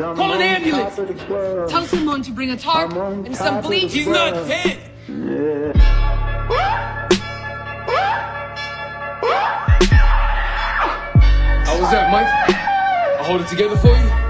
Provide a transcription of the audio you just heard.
Call an ambulance. Tell someone to bring a tarp and some bleach. He's not dead. How was that, Mike? I hold it together for you?